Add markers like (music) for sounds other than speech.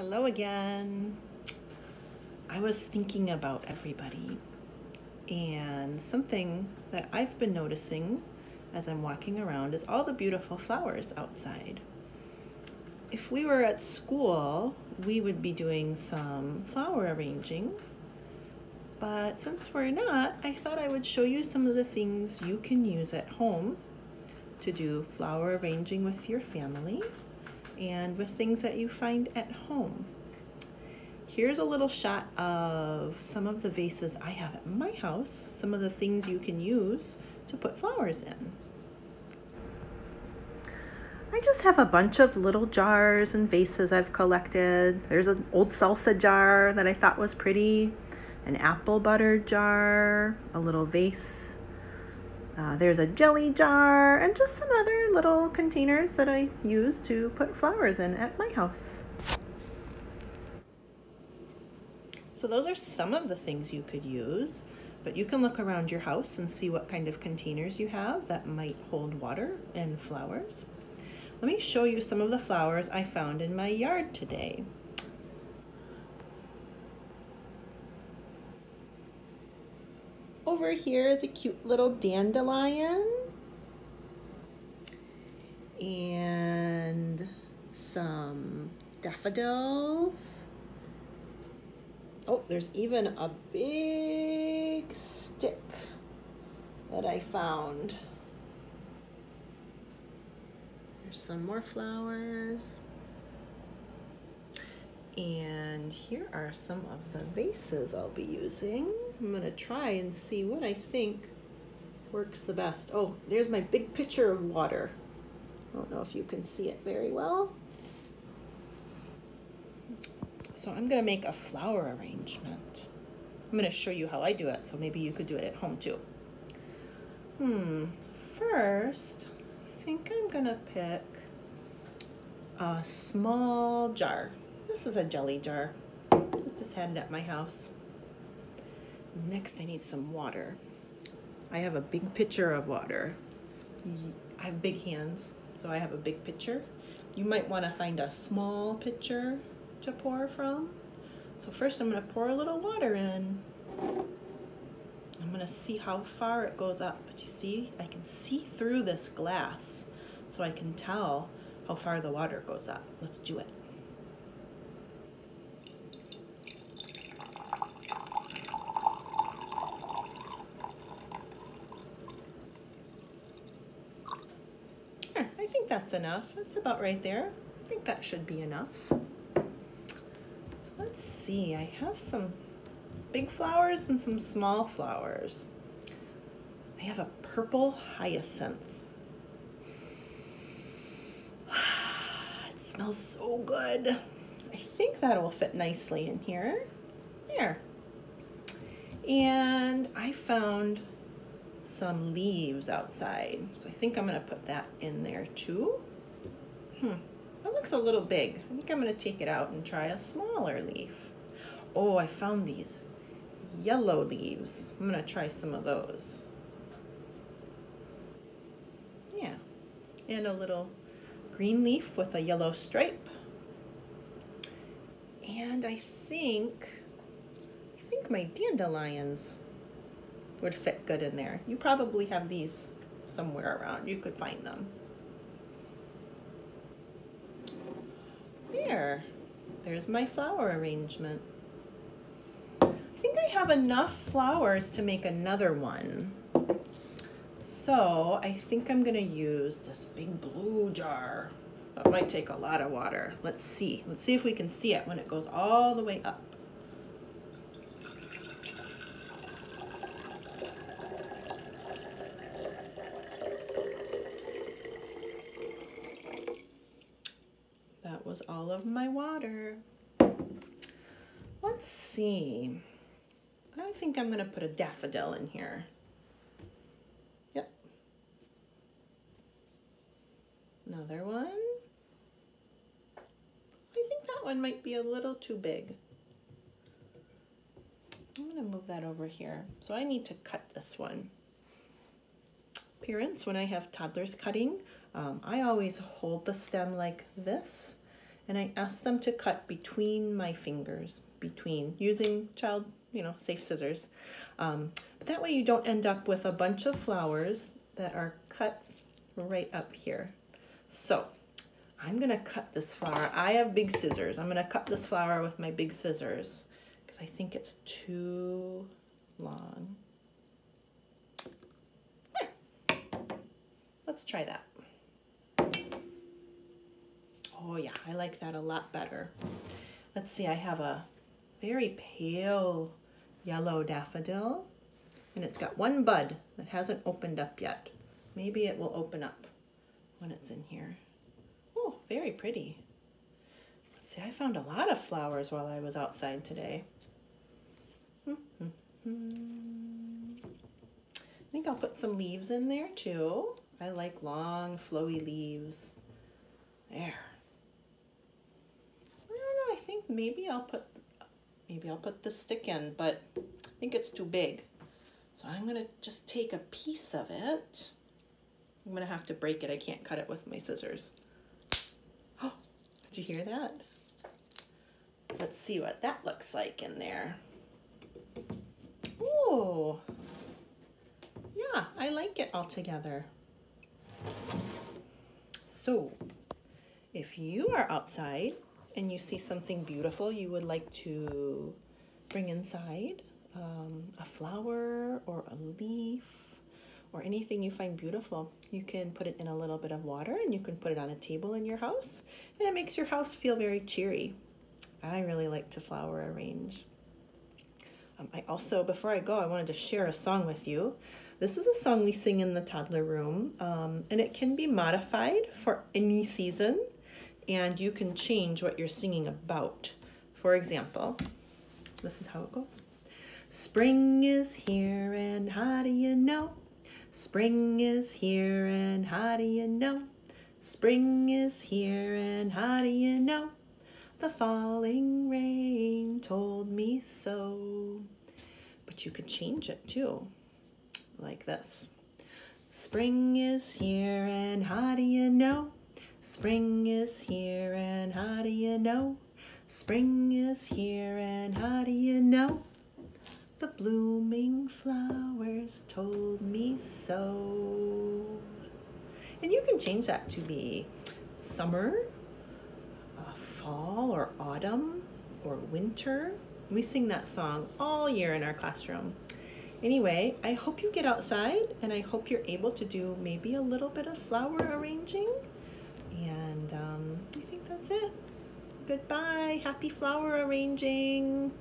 Hello again. I was thinking about everybody and something that I've been noticing as I'm walking around is all the beautiful flowers outside. If we were at school, we would be doing some flower arranging, but since we're not, I thought I would show you some of the things you can use at home to do flower arranging with your family and with things that you find at home. Here's a little shot of some of the vases I have at my house, some of the things you can use to put flowers in. I just have a bunch of little jars and vases I've collected. There's an old salsa jar that I thought was pretty, an apple butter jar, a little vase uh, there's a jelly jar and just some other little containers that I use to put flowers in at my house. So those are some of the things you could use, but you can look around your house and see what kind of containers you have that might hold water and flowers. Let me show you some of the flowers I found in my yard today. Over here is a cute little dandelion. And some daffodils. Oh, there's even a big stick that I found. There's some more flowers. And here are some of the vases I'll be using. I'm gonna try and see what I think works the best. Oh, there's my big pitcher of water. I don't know if you can see it very well. So I'm gonna make a flower arrangement. I'm gonna show you how I do it, so maybe you could do it at home too. Hmm, first, I think I'm gonna pick a small jar. This is a jelly jar. I just had it at my house. Next, I need some water. I have a big pitcher of water. I have big hands, so I have a big pitcher. You might want to find a small pitcher to pour from. So first I'm going to pour a little water in. I'm going to see how far it goes up. You see, I can see through this glass, so I can tell how far the water goes up. Let's do it. That's enough. That's about right there. I think that should be enough. So let's see, I have some big flowers and some small flowers. I have a purple hyacinth. (sighs) It smells so good. I think that will fit nicely in here. There. And I found some leaves outside. So I think I'm gonna put that in there too. Hmm, that looks a little big. I think I'm gonna take it out and try a smaller leaf. Oh, I found these yellow leaves. I'm gonna try some of those. Yeah, and a little green leaf with a yellow stripe. And I think, I think my dandelions would fit good in there. You probably have these somewhere around. You could find them. There. There's my flower arrangement. I think I have enough flowers to make another one. So I think I'm gonna use this big blue jar. That might take a lot of water. Let's see. Let's see if we can see it when it goes all the way up. Was all of my water. Let's see. I think I'm gonna put a daffodil in here. Yep. Another one. I think that one might be a little too big. I'm gonna move that over here. So I need to cut this one. Appearance, when I have toddlers cutting, um, I always hold the stem like this and I ask them to cut between my fingers, between using child, you know, safe scissors. Um, but that way you don't end up with a bunch of flowers that are cut right up here. So I'm gonna cut this flower. I have big scissors. I'm gonna cut this flower with my big scissors because I think it's too long. Let's try that. Oh yeah, I like that a lot better. Let's see, I have a very pale yellow daffodil and it's got one bud that hasn't opened up yet. Maybe it will open up when it's in here. Oh, very pretty. Let's see, I found a lot of flowers while I was outside today. Hmm, hmm, hmm. I think I'll put some leaves in there too. I like long, flowy leaves. There. I don't know, I think maybe I'll put maybe I'll put the stick in, but I think it's too big. So I'm gonna just take a piece of it. I'm gonna have to break it. I can't cut it with my scissors. Oh, (gasps) did you hear that? Let's see what that looks like in there. Oh, yeah, I like it all together. So, if you are outside and you see something beautiful you would like to bring inside, um, a flower or a leaf or anything you find beautiful, you can put it in a little bit of water and you can put it on a table in your house and it makes your house feel very cheery. I really like to flower arrange. Um, I also, before I go, I wanted to share a song with you. This is a song we sing in the toddler room, um, and it can be modified for any season, and you can change what you're singing about. For example, this is how it goes. Spring is here, and how do you know? Spring is here, and how do you know? Spring is here, and how do you know? The falling rain told me so. But you could change it too, like this. Spring is here and how do you know? Spring is here and how do you know? Spring is here and how do you know? The blooming flowers told me so. And you can change that to be summer uh, fall or autumn or winter. We sing that song all year in our classroom. Anyway, I hope you get outside and I hope you're able to do maybe a little bit of flower arranging. Um, I think that's it. Goodbye. Happy flower arranging.